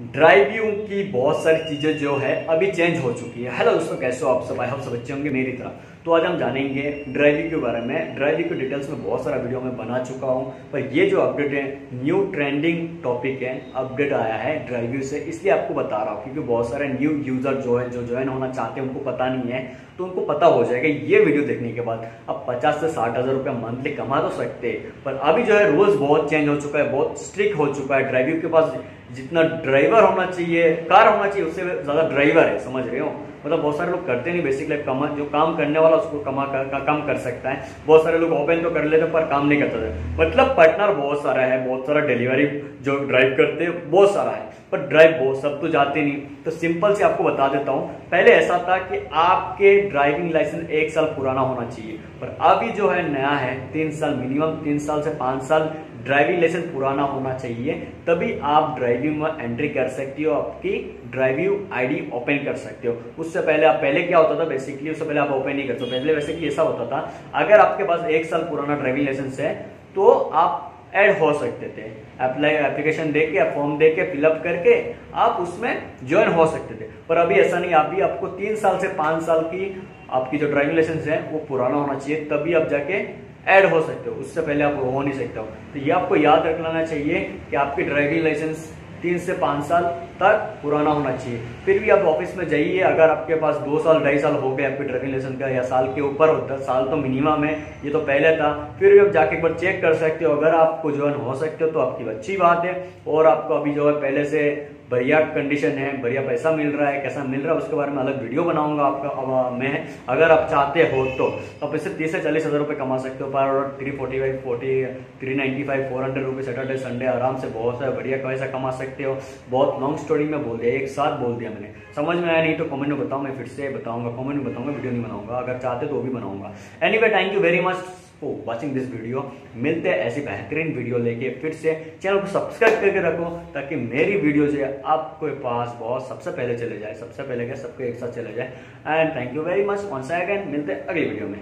Drive की बहुत सारी चीज़ें जो है अभी चेंज हो चुकी है। हेलो दोस्तों, कैसे हो आप सब? आई होप सब अच्छे होंगे मेरी तरह। तो आज हम जानेंगे ड्राइविंग के बारे में। ड्राइविंग के डिटेल्स में बहुत सारा वीडियो में बना चुका हूँ। पर ये जो अपडेट है न्यू ट्रेंडिंग टॉपिक है अपडेट आया है ड्राइविंग से। इसलिए आपको बता रहा हूँ, क्योंकि बहुत सारे न्यू यूज़र जो है, जो ज्वाइन होना चाहते हैं, उनको पता नहीं है। तो उनको पता हो जाएगा ये वीडियो देखने के बाद। अब पचास से साठ हज़ार मंथली कमा तो सकते पर अभी जो है रूल्स बहुत चेंज हो चुका है, बहुत स्ट्रिक्ट हो चुका है ड्राइविंग के पास। जितना ड्राइवर होना चाहिए कार होना चाहिए उससे ज़्यादा ड्राइवर है समझ रहे हो? मतलब बहुत सारे लोग करते नहीं बेसिकली कमा जो काम करने वाला उसको कमा कर, का, काम कर सकता है। बहुत सारे लोग ओपन तो कर लेते पर काम नहीं करते। मतलब पार्टनर बहुत सारा है बहुत सारा डिलीवरी जो ड्राइव करते हैं बहुत सारा है। पर ड्राइव बहुत, सब तो जाते नहीं। तो सिंपल से आपको बता देता हूँ, पहले ऐसा था कि आपके ड्राइविंग लाइसेंस एक साल पुराना होना चाहिए। पर अभी जो है नया है, तीन साल मिनिमम तीन साल से पाँच साल ड्राइविंग लाइसेंस पुराना होना चाहिए, तभी आप ड्राइविंग में एंट्री कर सकती हो, आपकी ड्राइविंग आईडी ओपन कर सकते हो। उससे पहले आप, पहले क्या होता था बेसिकली उससे पहले आप ओपन नहीं कर सकते पहले वैसे ऐसा होता था, अगर आपके पास एक साल पुराना ड्राइविंग लाइसेंस है तो आप ऐड हो सकते थे। अप्लाई एप्लीकेशन दे के फॉर्म दे के फिलअप करके, आप उसमें ज्वाइन हो सकते थे। पर अभी ऐसा नहीं, अभी आपको तीन साल से पाँच साल की आपकी जो ड्राइविंग लाइसेंस है, वो पुराना होना चाहिए, तभी आप जाके ऐड हो सकते हो। उससे पहले आप हो नहीं सकते हो। तो ये आपको याद रख लेना चाहिए कि आपकी ड्राइविंग लाइसेंस तीन से पाँच साल तक पुराना होना चाहिए। फिर भी आप ऑफ़िस में जाइए, अगर आपके पास दो साल, ढाई साल हो गए आपके ड्राइविंग लाइसेंस का, या साल के ऊपर होता साल तो मिनिमम है, ये तो पहले था। फिर भी आप जाके एक बार चेक कर सकते हो। अगर आपको जो है हो सकते हो तो आपकी अच्छी बात है। और आपको अभी जो है पहले से बढ़िया कंडीशन है, बढ़िया पैसा मिल रहा है, कैसा मिल रहा है, उसके बारे में अलग वीडियो बनाऊँगा आपका, अब मैं। अगर आप चाहते हो तो आप इससे तीस से चालीस हज़ार रुपये कमा सकते हो। पर three forty five forty three ninety five four hundred रुपये सैटरडे संडे आराम से बहुत सारा बढ़िया पैसा कमा सकते हो। बहुत लॉन्ग स्टोरी में बोल दिया, एक साथ बोल दिया मैंने। समझ में आया नहीं तो कमेंट में बताऊँ मैं फिर से बताऊँगा कमेंट में बताऊँगा वीडियो नहीं बनाऊँगा। अगर चाहते तो भी बनाऊँगा। Anyway thank you very much for watching this video मिलते हैं ऐसी बेहतरीन वीडियो लेके फिर से। चैनल को सब्सक्राइब करके रखो, ताकि मेरी वीडियो है आपके पास बहुत सबसे पहले चले जाए, सबसे पहले क्या, सबको एक साथ चले जाए। And thank you very much on again मिलते हैं अगली वीडियो में।